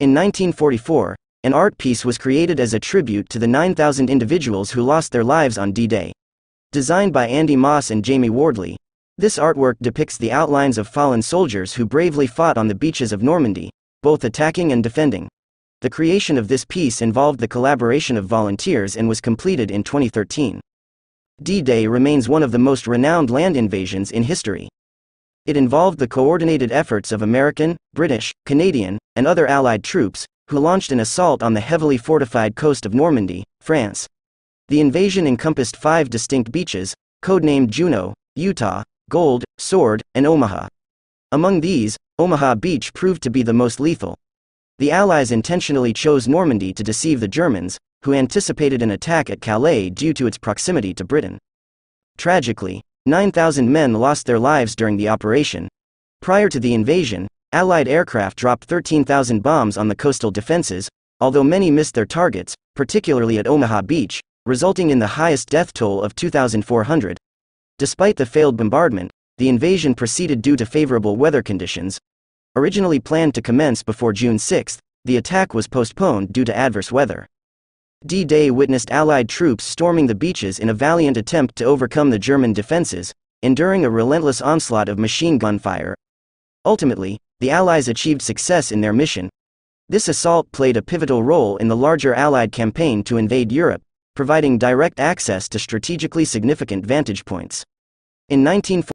In 1944, an art piece was created as a tribute to the 9,000 individuals who lost their lives on D-Day. Designed by Andy Moss and Jamie Wardley, this artwork depicts the outlines of fallen soldiers who bravely fought on the beaches of Normandy, both attacking and defending. The creation of this piece involved the collaboration of volunteers and was completed in 2013. D-Day remains one of the most renowned land invasions in history. It involved the coordinated efforts of American, British, Canadian, and other Allied troops, who launched an assault on the heavily fortified coast of Normandy, France. The invasion encompassed five distinct beaches, codenamed Juno, Utah, Gold, Sword, and Omaha. Among these, Omaha Beach proved to be the most lethal. The Allies intentionally chose Normandy to deceive the Germans, who anticipated an attack at Calais due to its proximity to Britain. Tragically, 9,000 men lost their lives during the operation. Prior to the invasion, Allied aircraft dropped 13,000 bombs on the coastal defenses, although many missed their targets, particularly at Omaha Beach, resulting in the highest death toll of 2,400. Despite the failed bombardment, the invasion proceeded due to favorable weather conditions. Originally planned to commence before June 6, the attack was postponed due to adverse weather. D-Day witnessed Allied troops storming the beaches in a valiant attempt to overcome the German defenses, enduring a relentless onslaught of machine gun fire. Ultimately, the Allies achieved success in their mission. This assault played a pivotal role in the larger Allied campaign to invade Europe, providing direct access to strategically significant vantage points. In 1940,